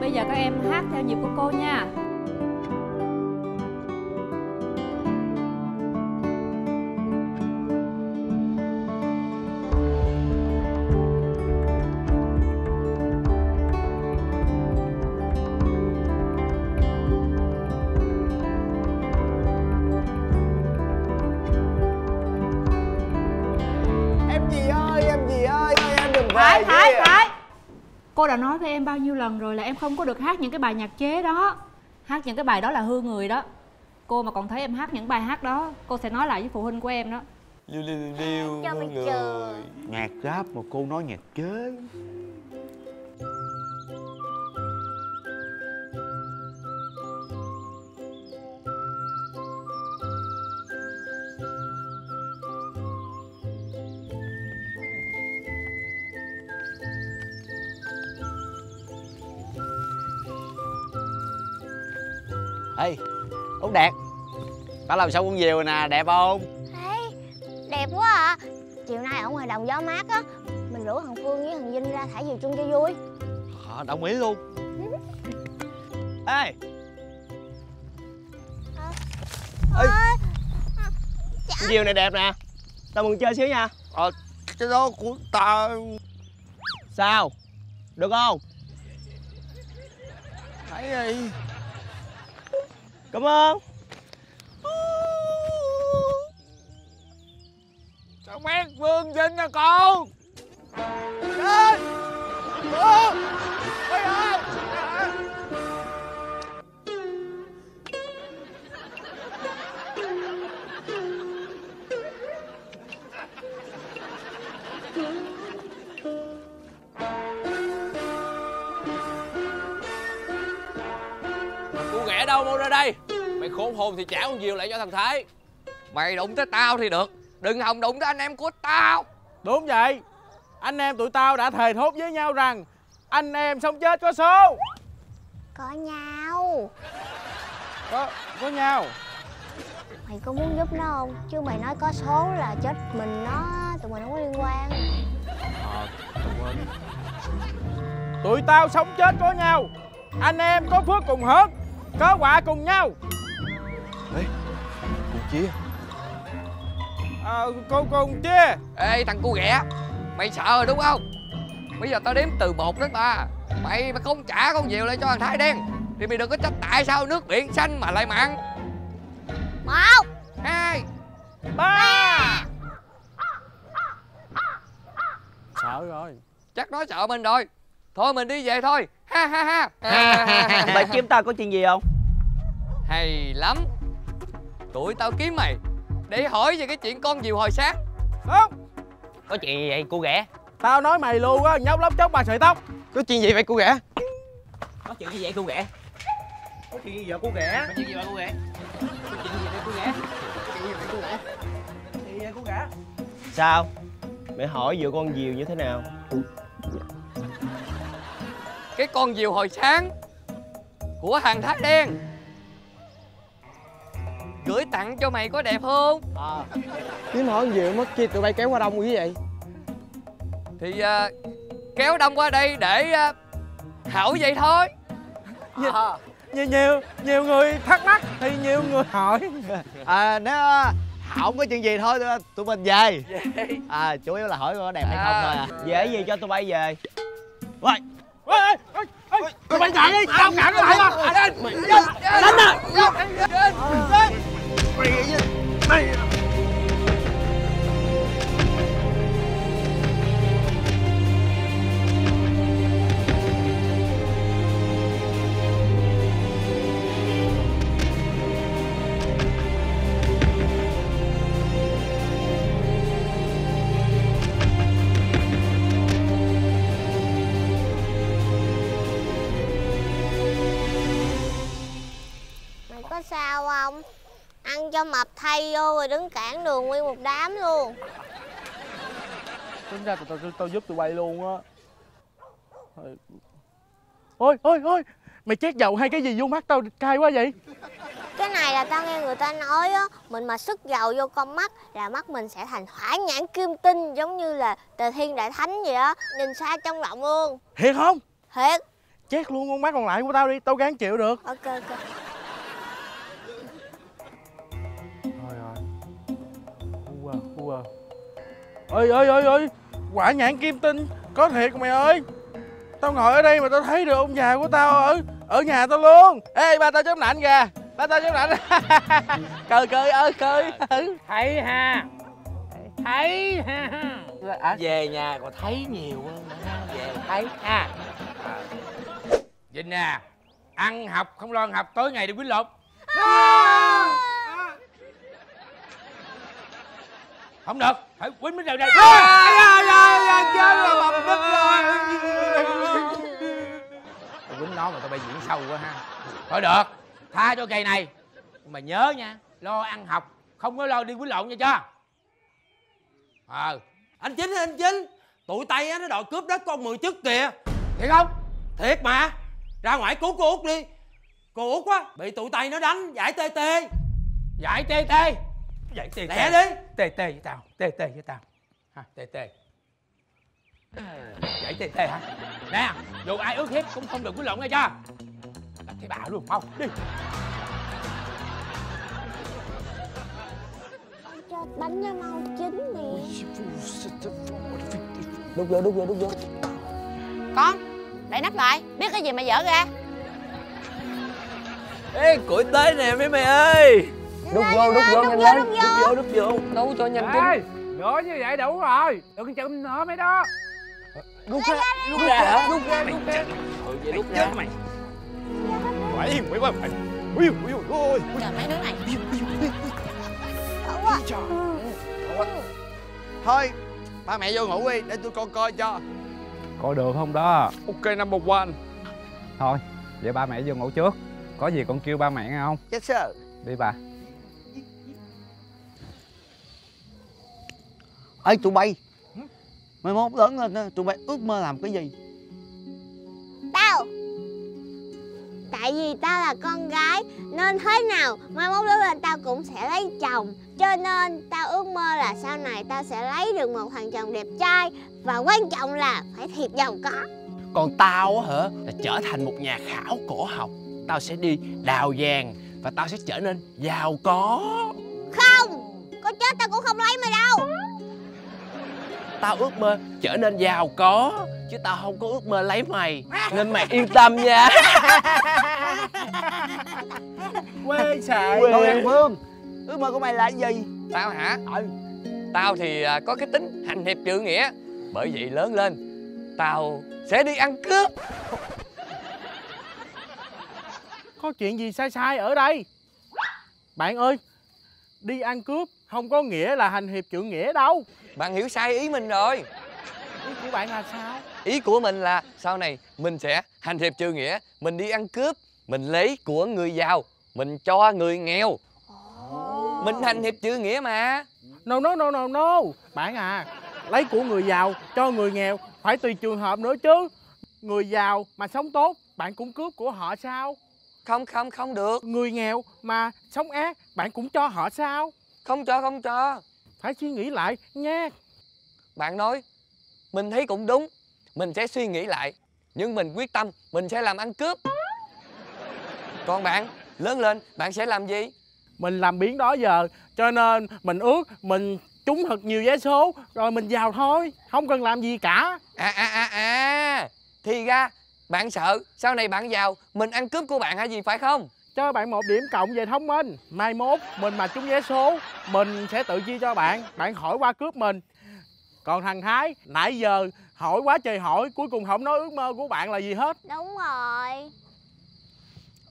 Bây giờ các em hát theo nhịp của cô nha. Cô đã nói với em bao nhiêu lần rồi là em không có được hát những cái bài nhạc chế đó. Hát những cái bài đó là hư người đó. Cô mà còn thấy em hát những bài hát đó Cô sẽ nói lại với phụ huynh của em đó. Liêu liêu liêu liêu người. Nhạc rap mà cô nói nhạc chế Út Đạt Tao làm sao con diều rồi nè, đẹp không? Ê, đẹp quá à. Chiều nay ở ngoài đồng gió mát á Mình rủ thằng Phương với thằng Vinh ra thả diều chung cho vui. Ờ, đồng ý luôn. Ê. Ê, Con diều này đẹp nè. Tao mừng chơi xíu nha. Ờ, cái đó của tao. Sao? Được không? Thấy đi Cảm ơn. Sao mát Phương Vinh nè con? Lên Phương Ôi ơi đây. Mày khôn hồn thì trả con diều lại cho thằng Thái. Mày đụng tới tao thì được. Đừng hòng đụng tới anh em của tao. Đúng vậy. Anh em tụi tao đã thề thốt với nhau rằng Anh em sống chết có số. Có nhau. Có, có nhau. Mày có muốn giúp nó không? Chứ mày nói có số là chết mình nó Tụi mình không có liên quan. Tụi tao sống chết có nhau. Anh em có phước cùng hưởng Có quả cùng nhau. Cô chia à, Cô cùng chia Ê thằng cu ghẻ Mày sợ rồi đúng không? Bây giờ tao đếm từ 1 đến 3 Mày mà không trả con diều lại cho thằng Thái đen Thì mày đừng có trách tại sao nước biển xanh mà lại mặn. Một. Hai. Ba. Sợ rồi. Chắc nó sợ mình rồi Thôi mình đi về thôi Ha ha ha Mày kiếm tao có chuyện gì không? Hay lắm Tụi tao kiếm mày Để hỏi về cái chuyện con diều hồi sáng Đúng Có chuyện gì vậy cô ghẻ? Tao nói mày luôn á Nhóc lóc chóc bà sợi tóc Có chuyện gì vậy cô ghẻ Có chuyện gì vậy cô ghẻ? Có chuyện gì vậy cô ghẻ? Có chuyện gì vậy cô ghẻ? Có chuyện gì vậy cô ghẻ? Có chuyện gì vậy cô ghẻ? Có chuyện gì vậy cô ghẻ? Sao? Mày hỏi vừa con diều như thế nào? Cái con diều hồi sáng Của thằng Thái đen. Gửi tặng cho mày có đẹp không? Kiếm hỏi gì mất chi tụi bay kéo qua đông như vậy? Thì à, kéo đông qua đây để à, hỏi vậy thôi. Nhiều, nhiều nhiều người thắc mắc Thì nhiều người hỏi. À nếu không có chuyện gì thôi tụi- tụi mình về. À chủ yếu là hỏi coi có đẹp hay không thôi à. Dễ gì cho tụi bay về? Rồi Ê, ê, ê, ê, Tụi bay chạy đi Tao cản nó lại mà Đánh Mày cho mập thay vô rồi đứng cản đường nguyên một đám luôn. Tính ra tụi tao, tao, tao giúp tụi bay luôn á. Ôi ôi ôi. Mày chét dầu hay cái gì vô mắt tao cay quá vậy? Cái này là tao nghe người ta nói á Mình mà sức dầu vô con mắt Là mắt mình sẽ thành hỏa nhãn kim tinh Giống như là tề thiên đại thánh vậy á. Nhìn xa trong rộng luôn. Thiệt không? Thiệt. Chét luôn con mắt còn lại của tao đi tao gắng chịu được. Ok ok ua ơi ơi ơi ơi quả nhãn kim tinh. Có thiệt mày ơi. Tao ngồi ở đây mà tao thấy được ông già của tao ở ở nhà tao luôn. Ê ba tao chống nạnh kìa. Ba tao chống nạnh cười cười ơi cười. Thấy ha. Thấy ha. À, về nhà còn thấy nhiều hơn về thấy ha. Vinh à ăn học không lo học tối ngày đi quýnh lộn không được phải quýnh mới được đây Tao quýnh nó mà tao bay diễn sâu quá ha thôi được tha cho kỳ này mà nhớ nha lo ăn học không có lo đi quýnh lộn nha chưa ờ Anh Chính anh Chính Tụi Tây á nó đòi cướp đất con 10 chức kìa thiệt không Thiệt mà Ra ngoài cứu cô Út đi Cô Út á bị tụi Tây nó đánh giải tê tê giải tê tê giải tê Lẹ đi. tê tê với tao tê tê với tao. Ha tê tê giải tê tê hả? Nè dù ai ước hiếp cũng không được quýnh lộn nghe chưa? Thì bà luôn không đi. Cho bánh cho mau chín nè. Đút vô đút vô đút vô. Con Đậy nắp lại. Biết cái gì mà dở ra? Ê củi tới nè mấy mày ơi đút vô đút vô nhanh lên. đút vô. Đút vô nấu cho nhanh chín nữa như vậy đủ rồi. Đừng chậm nữa mấy đó đút ra đút ra hả? Đút ra Mày đút ra. Ừ vậy lúc ra. mày. Quậy quậy quá mày Ui ui ui ui Chờ mấy đứa này. Khổ quá thôi ba mẹ vô ngủ đi để tôi con coi cho. Coi được không đó? Ok number one. Thôi vậy ba mẹ vô ngủ trước. Có gì con kêu ba mẹ nghe không? Yes sir. Đi bà ê tụi bay. Mai mốt lớn lên tụi bay ước mơ làm cái gì? Tao. Tại vì tao là con gái Nên thế nào mai mốt lớn lên tao cũng sẽ lấy chồng. Cho nên tao ước mơ là sau này tao sẽ lấy được một thằng chồng đẹp trai. Và quan trọng là phải thiệt giàu có. Còn tao á hả là trở thành một nhà khảo cổ học. Tao sẽ đi đào vàng Và tao sẽ trở nên giàu có. Không Có chết tao cũng không lấy mày đâu Tao ước mơ trở nên giàu có Chứ tao không có ước mơ lấy mày. Nên mày yên tâm nha. Quê xài còn thằng phương ước mơ của mày là cái gì? Tao hả? Ừ. Tao thì à, có cái tính hành hiệp trượng nghĩa. Bởi vậy lớn lên tao sẽ đi ăn cướp. Có chuyện gì sai sai ở đây? Bạn ơi đi ăn cướp không có nghĩa là hành hiệp trượng nghĩa đâu. Bạn hiểu sai ý mình rồi. Ý của bạn là sao? Ý của mình là sau này mình sẽ hành hiệp trượng nghĩa mình đi ăn cướp mình lấy của người giàu mình cho người nghèo. Mình hành hiệp trượng nghĩa mà. No no no no no. Bạn à lấy của người giàu cho người nghèo phải tùy trường hợp nữa chứ. Người giàu mà sống tốt bạn cũng cướp của họ sao? Không không không được. Người nghèo mà sống ác bạn cũng cho họ sao không cho không cho. Phải suy nghĩ lại nha. Bạn nói mình thấy cũng đúng. Mình sẽ suy nghĩ lại nhưng mình quyết tâm mình sẽ làm ăn cướp. Còn bạn lớn lên bạn sẽ làm gì? Mình làm biến đó giờ cho nên mình ước mình trúng thật nhiều vé số rồi mình giàu thôi. Không cần làm gì cả. À à à à. Thì ra bạn sợ sau này bạn giàu mình ăn cướp của bạn hay gì phải không cho bạn một điểm cộng về thông minh. Mai mốt mình mà trúng vé số mình sẽ tự chia cho bạn. Bạn hỏi qua cướp mình. Còn thằng thái nãy giờ hỏi quá trời hỏi cuối cùng không nói ước mơ của bạn là gì hết. Đúng rồi.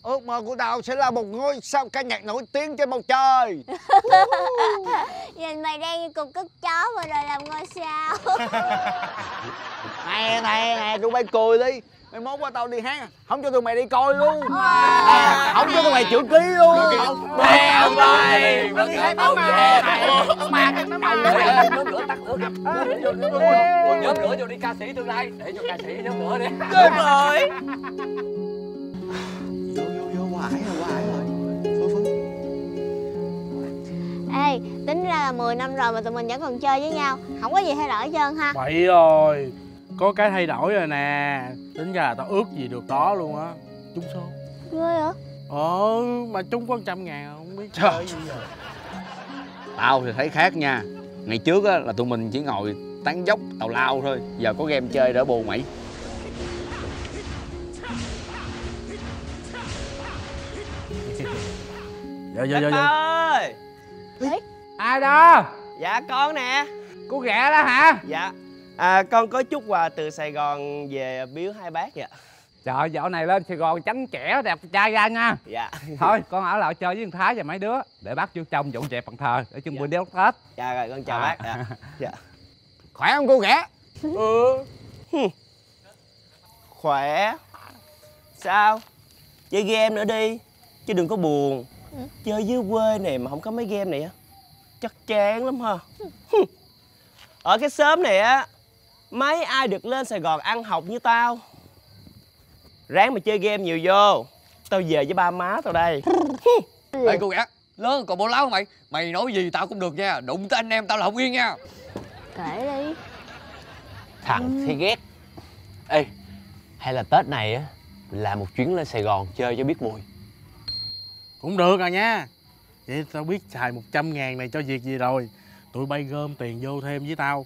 Ước mơ của tao sẽ là một ngôi sao ca nhạc nổi tiếng trên bầu trời. Nhìn mày đen như cục cất chó vừa rồi làm ngôi sao. Nè nè nè tụi bay cười đi mai mốt qua tao đi hát không cho tụi mày đi coi luôn à, không cho tụi mày chữ ký luôn Mẹ ơi Vẫn hai tao tấm về mà cái nó mà nhóm lửa tắt lửa nhóm lửa vô đi ca sĩ tương lai để cho ca sĩ nhóm lửa đi Đúng rồi vô vô vô ải rồi ải rồi Ê tính ra là 10 năm rồi mà tụi mình vẫn còn chơi với nhau Không có gì thay đổi hết trơn ha vậy rồi có cái thay đổi rồi nè. Tính ra là tao ước gì được đó luôn á. Trúng số. Ghê hả ờ mà trúng có trăm ngàn không biết chơi gì rồi Tao thì thấy khác nha. Ngày trước á, là tụi mình chỉ ngồi tán dốc tào lao thôi. Giờ có game chơi đỡ buồn mày. Dạ dạ dạ dạ ơi! Ai đó? Dạ con nè. Cô ghẹ đó hả? Dạ à, con có chút quà từ sài gòn về biếu hai bác dạ trời dạo này lên sài gòn tránh trẻ đẹp trai ra nha. Dạ. Thôi con ở lại chơi với thằng thái và mấy đứa để bác vô trong dọn dẹp bàn thờ để chuẩn bị đón tết. Dạ rồi con chào À. bác dạ. dạ. Khỏe không cô ghẻ ừ. Khỏe. Sao? Chơi game nữa đi chứ đừng có buồn. Chơi dưới quê này mà không có mấy game này á. Chắc chán lắm ha. Hừ. ở cái xóm này á mấy ai được lên sài gòn ăn học như tao? Ráng mà chơi game nhiều vô. Tao về với ba má tao đây. Ê cô ghẻ Lớn còn bố láo không mày? Mày nói gì tao cũng được nha. Đụng tới anh em tao là không yên nha. Kể đi. Thằng thì ghét. Ê Hay là Tết này á làm một chuyến lên Sài Gòn chơi cho biết mùi. Cũng được à nha. Vậy tao biết xài 100 ngàn này cho việc gì rồi. Tụi bay gom tiền vô thêm với tao.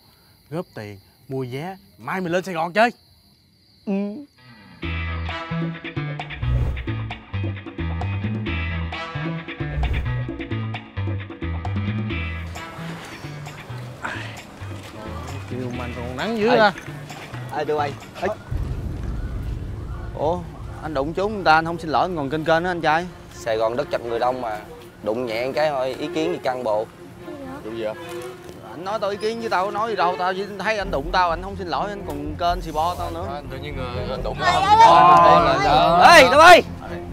Góp tiền mua vé mai mình lên sài gòn chơi. Ừ. chiều mà còn nắng dữ à. Ê tụi bay Ê. Ủa anh đụng trúng người ta anh không xin lỗi anh còn kênh kênh đó anh trai. Sài Gòn đất chật người đông mà. Đụng nhẹ một cái thôi ý kiến gì căng bộ. Vụ gì vậy? Anh nói tao ý kiến với tao có nói gì đâu tao chỉ thấy anh đụng tao anh không xin lỗi anh còn kênh xì bo tao nữa. Tự nhiên người đụng Ê, ê, tụi bay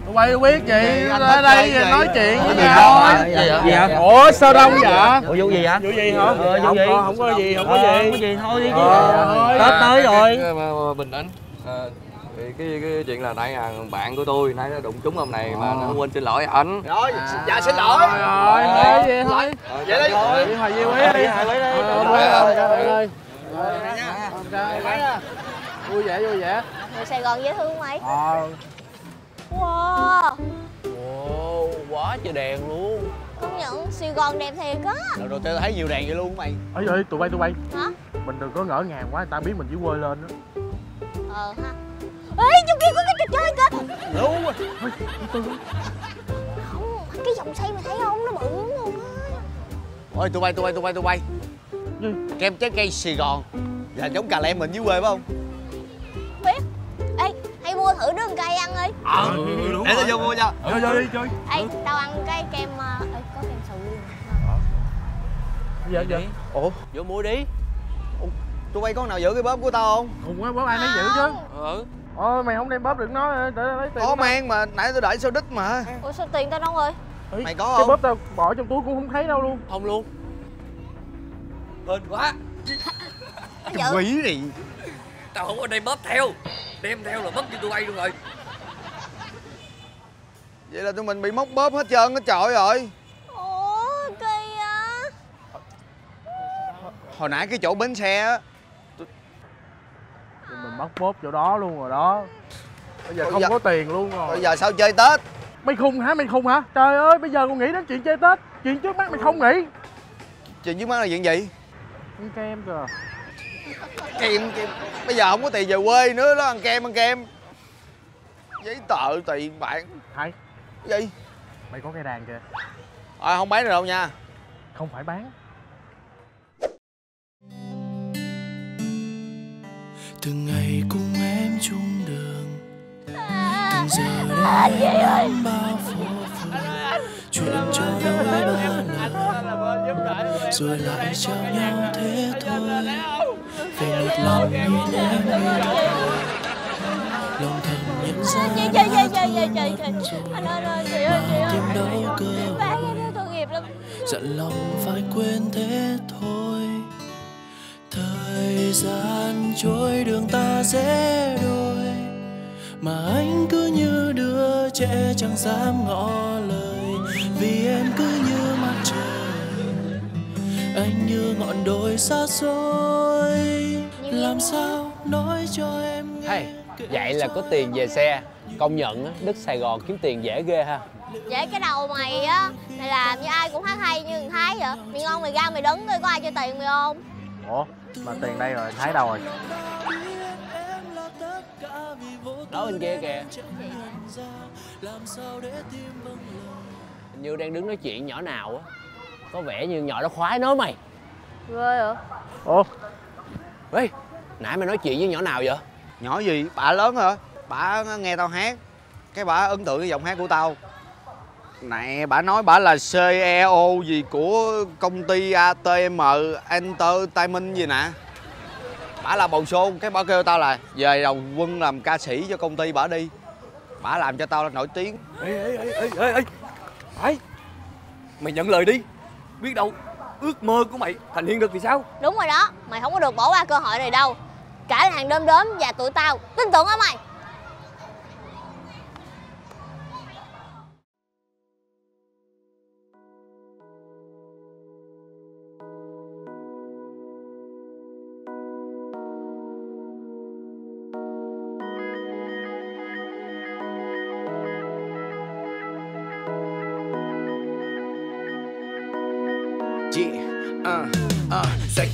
tụi bay biết gì anh ra thích đây gì? nói chuyện với Gì nhau Gì hả? ủa sao đông vậy ủa vụ gì vậy? Vụ gì hả? Ờ, vụ không gì? có không có gì không có Ờ, gì có gì thôi đi Ờ, tết tới rồi. Bình tĩnh cái, cái chuyện là nãy à, bạn của tôi nãy nó đụng trúng ông này mà nó quên xin lỗi anh rồi dạ xin lỗi. Rồi để vậy thôi. Vậy đi đi hồi di quý đi đi. Ờ, quý ơi các bạn ơi Ờ, vui vẻ vui vẻ. Người sài gòn dễ thương mày? Ờ. Wow. Ồ quá trời đèn luôn. Công nhận sài gòn đẹp thiệt á. Rồi rồi tao thấy nhiều đèn vậy luôn mày. Ấy ơi tụi bay tụi bay. Hả? Mình đừng có ngỡ ngàng quá người ta biết mình dưới quê lên đó ờ ha ê trong kia có cái trò chơi kìa. Luôn rồi không cái dòng xây mày thấy không nó bự lắm luôn á. Ôi tụi bay tụi bay tụi bay tụi bay. Gì? kem trái cây sài gòn. Là giống cà lem mình dưới quê phải không? Biết. Ê hay mua thử đứa cây ăn đi. Ờ để tao vô mua cho chơi chơi đi chơi ê tao ăn cái kem ờ, ê có kem sầu riêng. Giờ giờ ủa? Vô mua đi. Tụi bay có nào giữ cái bóp của tao không? Cùng quá bóp ai nấy giữ chứ. Ừ ôi mày không đem bóp đừng nói để tao lấy tiền có mang mà nãy tôi đợi sao đít mà. Ủa sao tiền tao đâu rồi? Ê, mày có cái không? bóp tao bỏ trong túi cũng không thấy đâu luôn. Không luôn. Hên quá. Dự. quỷ gì? tao không có đem bóp theo. Đem theo là mất cho tụi bay luôn rồi. Vậy là tụi mình bị móc bóp hết trơn hết trọi rồi ủa kỳ á hồi nãy cái chỗ bến xe á Mất bóp chỗ đó luôn rồi đó. Bây giờ không dạ. có tiền luôn rồi. Bây giờ sao chơi tết? Mày khùng hả? Mày khùng hả? Trời ơi bây giờ còn nghĩ đến chuyện chơi tết. Chuyện trước mắt mày không nghĩ. Chuyện trước mắt là chuyện gì? Ăn kem kìa. Kem kem. Bây giờ không có tiền về quê nữa đó ăn kem ăn kem. Giấy tờ tiền bạn Hai gì? Mày có cây đàn kìa. À, không bán được đâu nha. Không phải bán. Từng ngày à, gì ơi chuyện cho đôi ba rồi lại trao nhau thế thôi. Về một lòng em như thôi lòng thầm nhận ra anh ơi chị ơi chị ơi tìm đâu cơ bán em nó tội nghiệp lắm. giận lòng phải quên thế thôi. Thời gian trôi đường ta dễ đôi mà anh cứ như đứa trẻ chẳng dám ngỏ lời vì em cứ như mặt trời. Anh như ngọn đồi xa xôi làm sao nói cho em nghe Hey vậy là có tiền về xe. công nhận á đức sài gòn kiếm tiền dễ ghê ha. Vậy cái đầu mày á Mày làm như ai cũng hát hay như thằng Thái vậy. Mày ngon mày ra mày đứng đi có ai cho tiền mày không? Ủa mà tiền đây rồi thái đâu rồi đó bên kia kìa. Hình như đang đứng nói chuyện nhỏ nào á có vẻ như nhỏ đó khoái nó mày. Ghê hả ủa? Ê nãy mày nói chuyện với nhỏ nào vậy? Nhỏ gì? Bà lớn hả? Bà nghe tao hát. Cái bà ấn tượng cái giọng hát của tao. Nè, bà nói bà là CEO gì của công ty ATM Entertainment gì nè Bà là bầu xô, cái bà kêu tao là về đầu quân làm ca sĩ cho công ty bà đi. Bà làm cho tao nổi tiếng. Ê ê ê ê ê ê. Thái Mày nhận lời đi. Biết đâu ước mơ của mày thành hiện thực thì sao? Đúng rồi đó Mày không có được bỏ qua cơ hội này đâu. Cả làng đom đóm và tụi tao Tin tưởng ở mày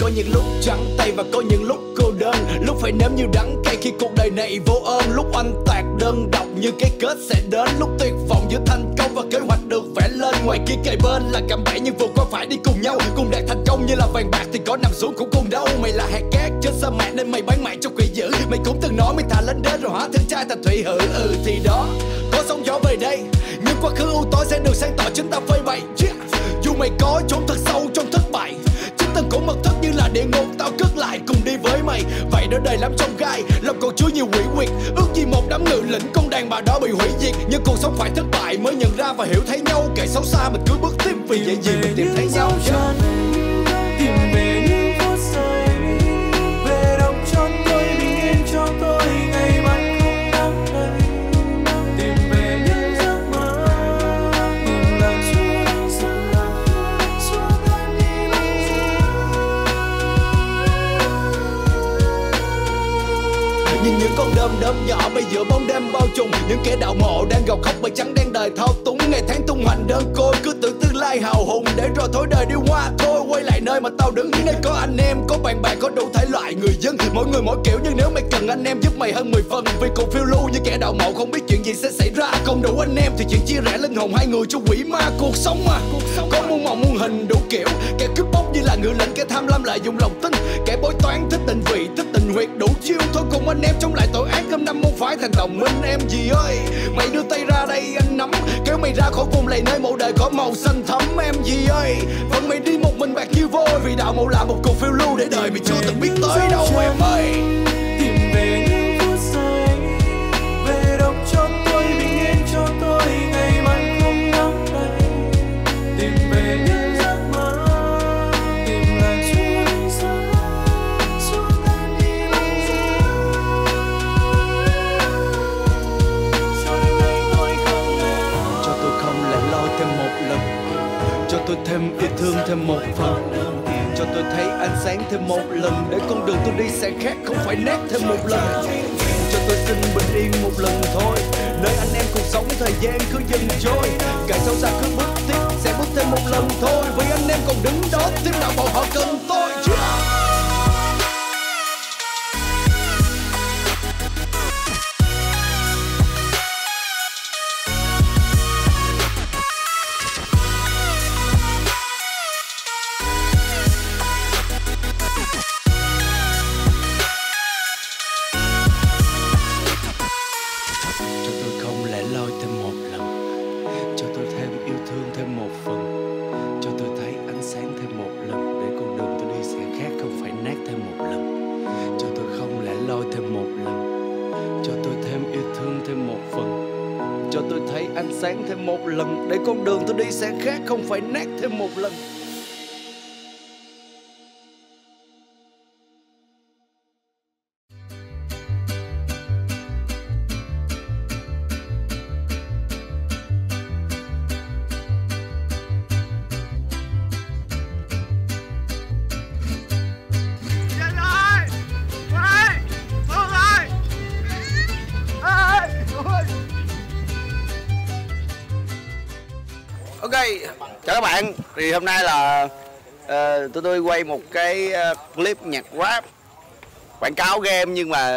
có những lúc trắng tay và có những lúc cô đơn. Lúc phải nếm như đắng cay khi cuộc đời này vô ơn. Lúc anh tạc đơn độc như cái kết sẽ đến. Lúc tuyệt vọng giữa thành công và kế hoạch được vẽ lên. Ngoài kia kề bên là cạm bẫy nhưng vượt qua phải đi cùng nhau. Cùng đạt thành công như là vàng bạc thì có nằm xuống cũng cùng đâu. Mày là hạt cát trên sa mạc nên mày bán mạng cho quỷ dữ. Mày cũng từng nói mày thà lên đến rồi hóa thân trai thành thủy hử Ừ thì đó, có sóng gió về đây. Nhưng quá khứ u tối sẽ được sáng tỏ chúng ta phơi bày. Yeah. Dù mày có trốn thật sâu trong thất bại Chính từng cũng mật thất là địa ngục, Tao cất lại cùng đi với mày. Vậy đó đời lắm trong gai, Lòng còn chứa nhiều quỷ quyệt. Ước gì một đám ngự lĩnh con đàn bà đó bị hủy diệt. Nhưng cuộc sống phải thất bại mới nhận ra và hiểu thấy nhau. Kệ xấu xa mình cứ bước tiếp vì vậy gì mình tìm thấy nhau yeah. Đom đóm nhỏ bây giữa bóng đêm bao trùm. Những kẻ đạo mộ đang gào khóc bởi trắng đen đời thao túng. Ngày tháng tung hoành đơn côi cứ tưởng tương lai hào hùng. Để rồi thối đời đi qua thôi quay lại nơi mà tao đứng. Nơi có anh em, có bạn bè, có đủ thể loại người dân. Mỗi người mỗi kiểu nhưng nếu mày cần anh em giúp mày hơn 10 phần. Vì cùng phiêu lưu như kẻ đạo mộ không biết chuyện gì sẽ xảy ra. Không đủ anh em thì chuyện chia rẽ linh hồn hai người cho quỷ ma. Cuộc sống mà, có muôn màu muôn hình đủ kiểu. Kẻ cướp bóc như là người lệnh, kẻ tham lam lại dùng lòng tin. Kẻ bói toán thích tình vị, thích tình huyệt đủ chiêu Thôi cùng anh em chống lại tội ác. Gom năm không phải thành đồng minh Em gì ơi, mày đưa tay ra đây anh nắm Kéo mày ra khỏi vùng lầy nơi mẫu đời có màu xanh thấm Em gì ơi, Vẫn mày đi một mình bạc như vôi Vì đạo mẫu là một cuộc phiêu lưu để đời mày chưa từng biết tới đâu em ơi. Cho tôi thêm yêu thương thêm một phần. Ừ, cho tôi thấy ánh sáng thêm một lần, Để con đường tôi đi sẽ khác, không phải nét thêm một lần. Cho tôi xin bình yên một lần thôi, Nơi anh em cùng sống thời gian cứ dần trôi. Kẻ sâu xa cứ bước tiếp, sẽ bước thêm một lần thôi Vì anh em còn đứng đó, tiếp nào bọn họ cần tôi. Yeah! Sáng thêm một lần. Để con đường tôi đi sẽ khác, không phải nát thêm một lần. Tụi tôi quay một cái ờ, clip nhạc rap quảng cáo game nhưng mà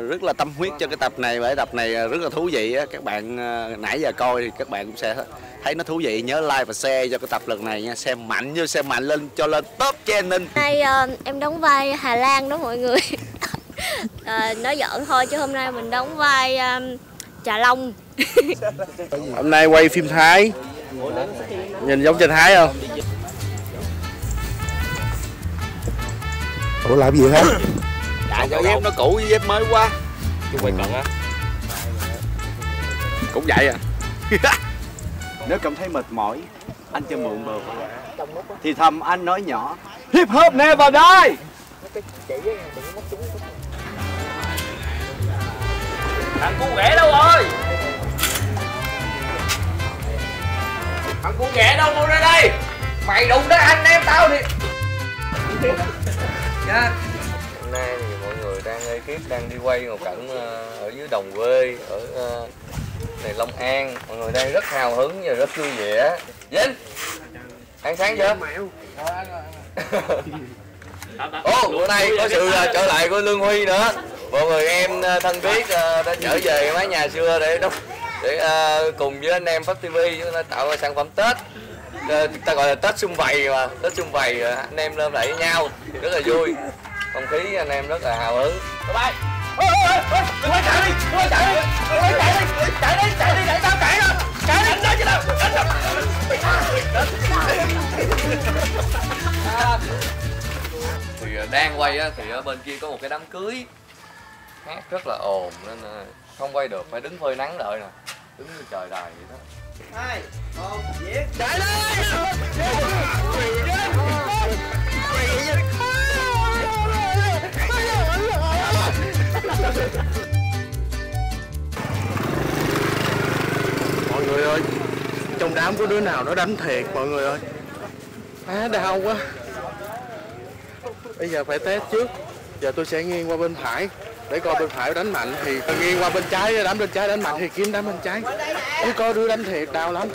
rất là tâm huyết cho cái tập này bởi tập này rất là thú vị. Các bạn ờ, nãy giờ coi thì các bạn cũng sẽ thấy nó thú vị. Nhớ like và share cho cái tập lần này nha. Xem mạnh như xem mạnh lên cho lên top trending. Nay ờ, em đóng vai Hà Lan đó mọi người Ờ, Nói giỡn thôi chứ hôm nay mình đóng vai ờ, Trà Long Hôm nay quay phim Thái Nhìn giống trên Thái không? Ủa làm gì hả? Dạ, cho dép nó cũ với dép mới quá. Chung quay cận á Cũng vậy à. Nếu cảm thấy mệt mỏi, anh cho mượn bờ vai. Thì thầm anh nói nhỏ, hip hop never die. Thằng cu ghẻ đâu rồi Thằng cu ghẻ đâu mau ra đây Mày đụng tới anh em tao thì Dạ. Hôm nay thì mọi người đang ekip đang đi quay một cảnh ờ, ở dưới đồng quê ở ờ, này Long An. Mọi người đang rất hào hứng và rất vui vẻ. Vinh, ăn sáng chưa? Ồ, bữa nay có sự ờ, trở lại của Lương Huy nữa. Mọi người em thân thiết đã trở về mái nhà xưa để để cùng với anh em Pháp TV chúng ta tạo ra sản phẩm Tết. Ta gọi là Tết xung vầy mà, Tết xung vầy anh em lên lại với nhau rất là vui. Không khí anh em rất là hào hứng. Bye bye Ôi ôi ôi Quay chạy đi Quay chạy đi Quay chạy đi Chạy đi Chạy đi chạy tao chạy đó Chạy đi Đánh đó chứ đâu Đánh thì đang quay á, thì ở bên kia có một cái đám cưới hát rất là ồn nên không quay được phải đứng phơi nắng đợi nè đứng như trời đài vậy đó Hai, một, viết. Chạy Mọi người ơi Trong đám có đứa nào nó đánh thiệt mọi người ơi. Á đau quá. Bây giờ phải test trước. Giờ tôi sẽ nghiêng qua bên phải Để coi bên phải đánh mạnh thì nghiêng qua bên trái Đám bên trái đánh mạnh thì kiếm đám bên trái. Chứ có đứa đánh thiệt đau lắm.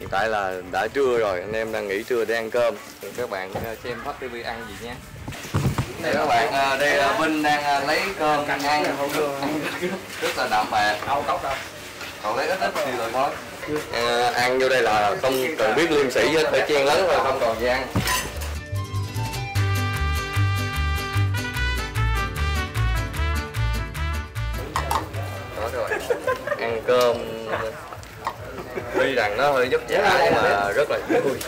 Hiện tại là đã trưa rồi anh em đang nghỉ trưa để ăn cơm. Thì các bạn ờ, xem Pháp TV ăn gì nha đây các bạn ờ, đây ờ, Vinh đang ờ, lấy cơm ăn. Ăn rất là đậm bạc còn lấy ít ít thì rồi thôi Ờ, ăn vô đây là không cần biết liêm sĩ hết phải chen lấn rồi không còn gì ăn cơm. Tuy rằng nó hơi vất vả nhưng mà rất là vui.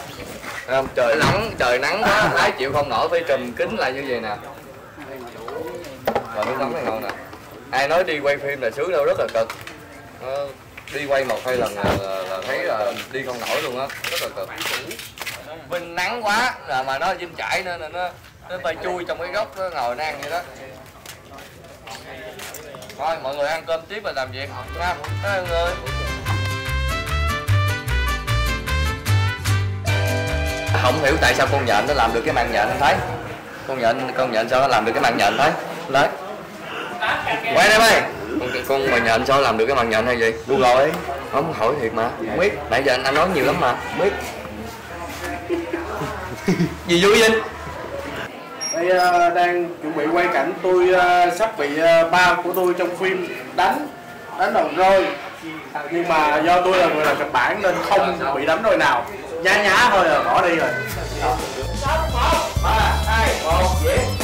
Không? Trời nắng. trời nắng quá lái chịu không nổi phải trùm kính lại như vậy nè. Rồi nước nóng này ngon nè. Ai nói đi quay phim là sướng đâu rất là cực. Ờ, đi quay một hai lần là, là, là thấy là đi không nổi luôn á rất là cực. Vinh nắng quá là mà nó dinh chảy nên là nó nó bay chui trong cái góc nó ngồi nó ăn vậy đó thôi mọi người ăn cơm tiếp và làm việc. Nha. Các mọi người. Không hiểu tại sao con nhện nó làm được cái mạng nhện anh thấy. Con nhện con nhện sao nó làm được cái mạng nhện thấy? Đấy. Quay đây mày. Con, con mà nhện sao làm được cái mạng nhện hay gì google ấy không hỏi thiệt mà. Không biết. Nãy giờ anh, anh nói nhiều lắm mà. Không biết. Gì vui vậy Ờ, đang chuẩn bị quay cảnh. Tôi ờ, sắp bị ờ, ba của tôi trong phim đánh đánh đòn roi nhưng mà do tôi là người làm kịch bản nên không bị đánh roi nào. Nhá nhá thôi là bỏ đi rồi. Ba, hai, một diễn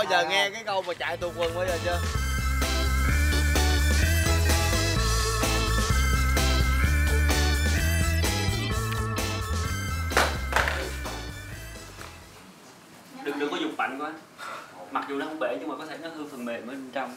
bao giờ nghe cái câu mà chạy tuột quần bao giờ chưa? đừng đừng có dùng mạnh quá. Mặc dù nó không bể nhưng mà có thể nó hư phần mềm ở bên trong